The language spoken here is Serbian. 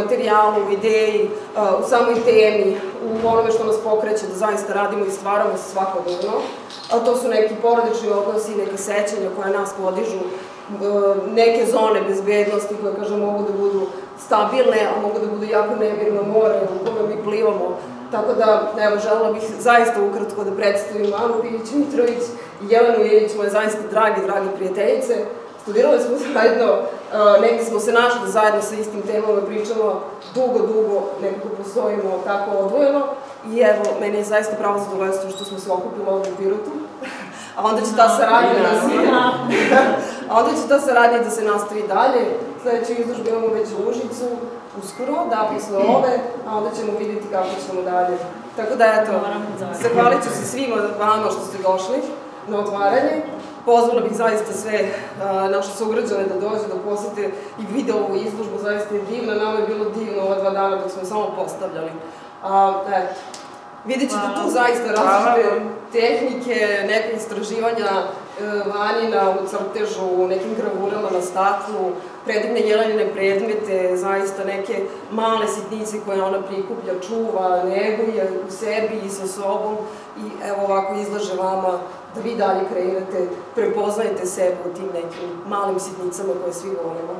materijalu, u ideji, u samoj temi, u onome što nas pokreće da zaista radimo i stvaramo se svakodnevno. A to su neki porodični odnosi, neke sećanja koje nas podižu, neke zone bezbednosti koje, kažem, mogu da budu stabilne, a mogu da budu jako nemirno more u kome mi plivamo. Tako da, evo, želela bih zaista ukratko da predstavim Anu Pilić Mitrović i Jelenu Ilić, moje zaista dragi, dragi prijateljice. Studirale smo zajedno, negde smo se našli da zajedno sa istim temama pričamo, dugo, dugo nekako postojimo tako odvojeno i evo, meni je zaista pravo zadovoljstvo što smo se okupili ovdje u Pirotu, a onda će ta saradnja da se... a onda će ta saradnja da se nastavi dalje. Sledeću izložbu imamo već u Užicu, uskoro, da, posle ove, a onda ćemo vidjeti kako ćemo dalje. Tako da, eto, zahvalit ću se svima vama što ste došli na otvaranje. Pozvala bih zaista sve naše sugrađane da dođe, da posete i vide ovu izložbu, zaista je divna. Nama je bilo divno ova dva dana dok smo samo postavljali. A, eto, vidjet ćete tu zaista različite tehnike, neke istraživanja e, vanina u crtežu, u nekim gravurama na staklu, predivne jelenine predmete, zaista neke male sitnice koje ona prikuplja, čuva, neguje u sebi i sa sobom i evo ovako izlaže vama da vi dalje kreirate, prepoznajete sebe u tim nekim malim sitnicama koje svi volimo.